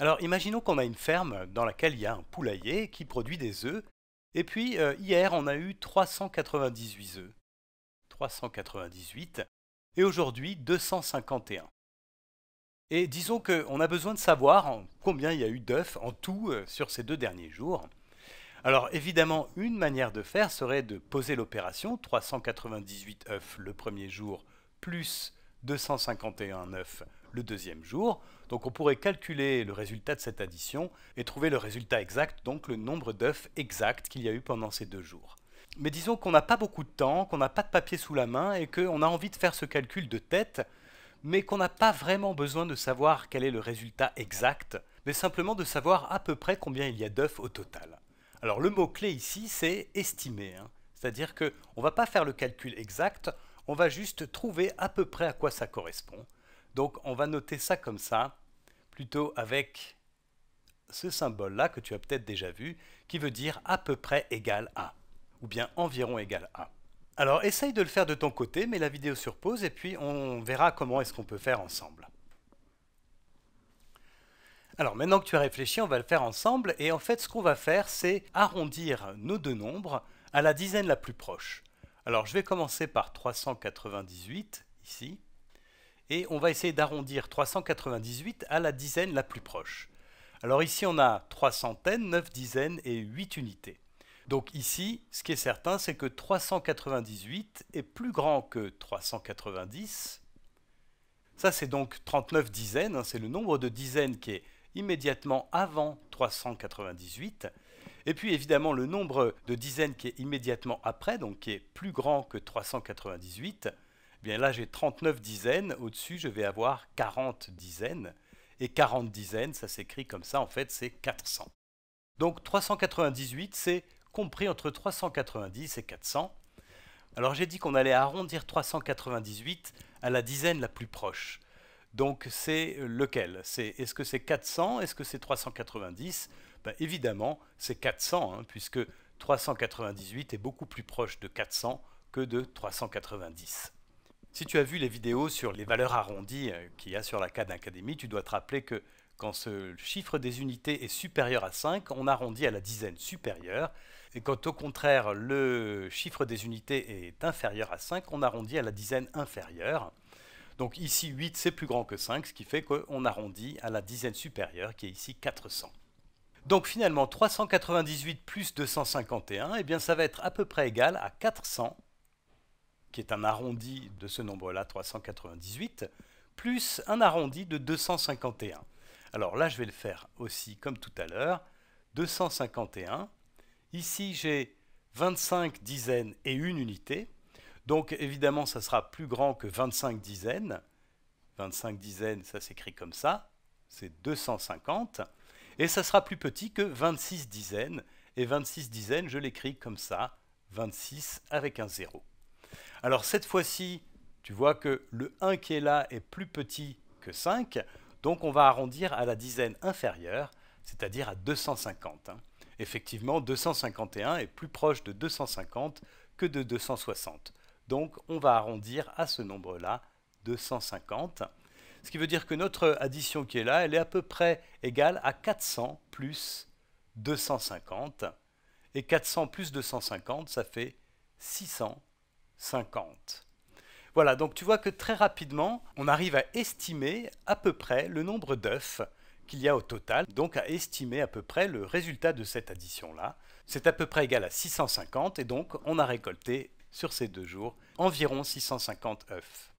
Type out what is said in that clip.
Alors imaginons qu'on a une ferme dans laquelle il y a un poulailler qui produit des œufs, et puis euh, hier on a eu 398 œufs. 398, et aujourd'hui 251. Et disons qu'on a besoin de savoir combien il y a eu d'œufs en tout euh, sur ces deux derniers jours. Alors évidemment, une manière de faire serait de poser l'opération 398 œufs le premier jour plus 251 œufs le deuxième jour. Donc on pourrait calculer le résultat de cette addition et trouver le résultat exact, donc le nombre d'œufs exact qu'il y a eu pendant ces deux jours. Mais disons qu'on n'a pas beaucoup de temps, qu'on n'a pas de papier sous la main et qu'on a envie de faire ce calcul de tête, mais qu'on n'a pas vraiment besoin de savoir quel est le résultat exact, mais simplement de savoir à peu près combien il y a d'œufs au total. Alors le mot-clé ici, c'est estimer. Hein. C'est-à-dire qu'on ne va pas faire le calcul exact, on va juste trouver à peu près à quoi ça correspond. Donc on va noter ça comme ça, plutôt avec ce symbole-là que tu as peut-être déjà vu, qui veut dire à peu près égal à, ou bien environ égal à. Alors essaye de le faire de ton côté, mets la vidéo sur pause et puis on verra comment est-ce qu'on peut faire ensemble. Alors maintenant que tu as réfléchi, on va le faire ensemble et en fait ce qu'on va faire c'est arrondir nos deux nombres à la dizaine la plus proche. Alors je vais commencer par 398 ici et on va essayer d'arrondir 398 à la dizaine la plus proche. Alors ici, on a 3 centaines, 9 dizaines et 8 unités. Donc ici, ce qui est certain, c'est que 398 est plus grand que 390. Ça, c'est donc 39 dizaines, hein, c'est le nombre de dizaines qui est immédiatement avant 398. Et puis évidemment le nombre de dizaines qui est immédiatement après, donc qui est plus grand que 398. Eh bien là j'ai 39 dizaines, au-dessus je vais avoir 40 dizaines, et 40 dizaines, ça s'écrit comme ça, en fait c'est 400. Donc 398 c'est compris entre 390 et 400. Alors j'ai dit qu'on allait arrondir 398 à la dizaine la plus proche. Donc c'est lequel? C'est Est-ce que c'est 400 Est-ce que c'est 390 ben, Évidemment c'est 400, hein, puisque 398 est beaucoup plus proche de 400 que de 390. Si tu as vu les vidéos sur les valeurs arrondies euh, qu'il y a sur la CAD Academy, tu dois te rappeler que quand ce chiffre des unités est supérieur à 5, on arrondit à la dizaine supérieure. Et quand au contraire le chiffre des unités est inférieur à 5, on arrondit à la dizaine inférieure. Donc ici 8 c'est plus grand que 5, ce qui fait qu'on arrondit à la dizaine supérieure qui est ici 400. Donc finalement 398 plus 251, eh bien ça va être à peu près égal à 400 qui est un arrondi de ce nombre-là, 398, plus un arrondi de 251. Alors là, je vais le faire aussi comme tout à l'heure. 251. Ici, j'ai 25 dizaines et une unité. Donc évidemment, ça sera plus grand que 25 dizaines. 25 dizaines, ça s'écrit comme ça. C'est 250. Et ça sera plus petit que 26 dizaines. Et 26 dizaines, je l'écris comme ça. 26 avec un 0. Alors cette fois-ci, tu vois que le 1 qui est là est plus petit que 5, donc on va arrondir à la dizaine inférieure, c'est-à-dire à 250. Hein. Effectivement, 251 est plus proche de 250 que de 260. Donc on va arrondir à ce nombre-là, 250. Ce qui veut dire que notre addition qui est là, elle est à peu près égale à 400 plus 250. Et 400 plus 250, ça fait 600 50. Voilà, donc tu vois que très rapidement, on arrive à estimer à peu près le nombre d'œufs qu'il y a au total, donc à estimer à peu près le résultat de cette addition-là. C'est à peu près égal à 650 et donc on a récolté sur ces deux jours environ 650 œufs.